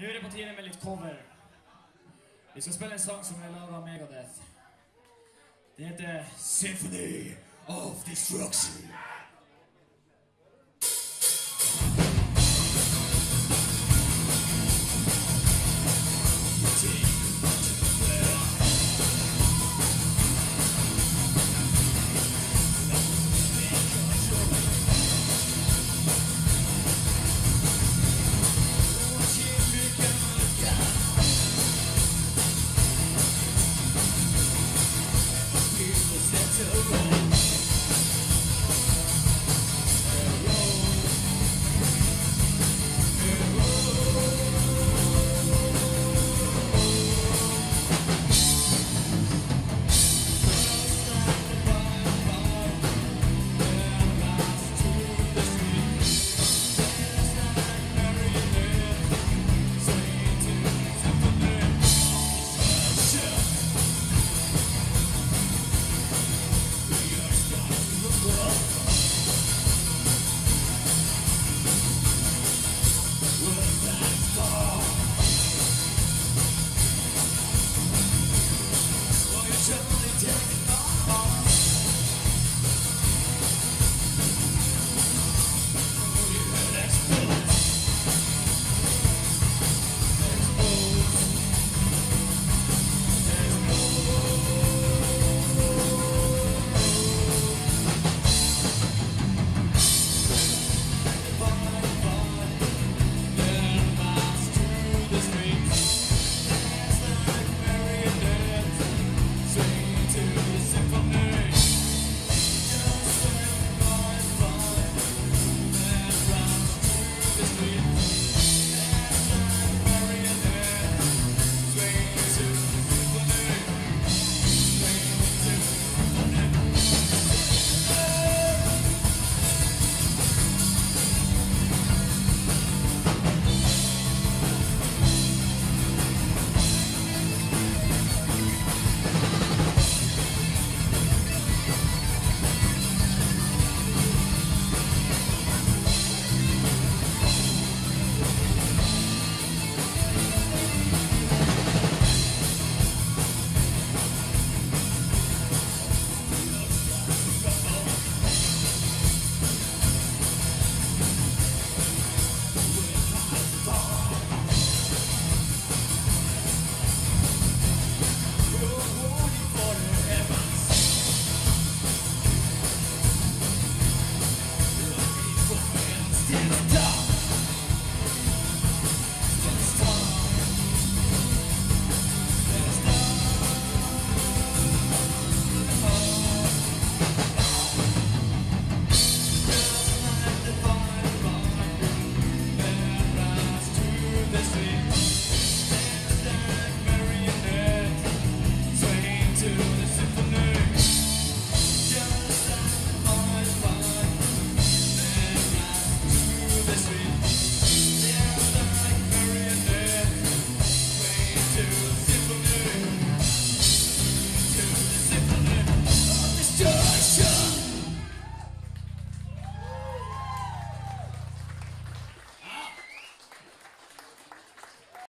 Nå er det på tide med litt cover. Vi skal spille en sang som er laga av Megadeth. Det heter Symphony of Destruction. things